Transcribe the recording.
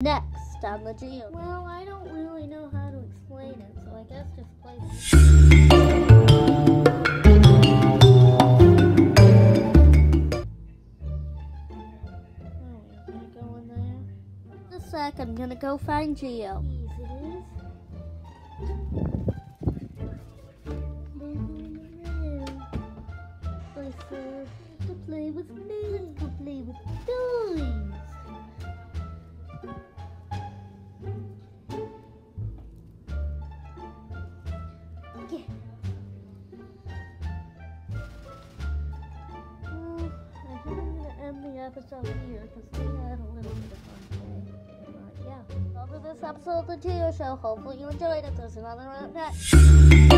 Next on the Geo. Well, I don't really know how to explain it, so I guess just play Oh, go in there? Just a sec, I'm gonna go find Geo. Is. To play with me, Yeah. Well, I think I'm gonna end the episode here because we had a little bit of fun today. But yeah, over this episode of the Geo Show. Hopefully you enjoyed it. There's another one next.